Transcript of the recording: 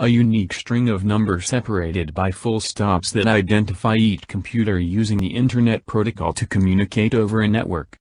a unique string of numbers separated by full stops that identify each computer using the Internet Protocol to communicate over a network.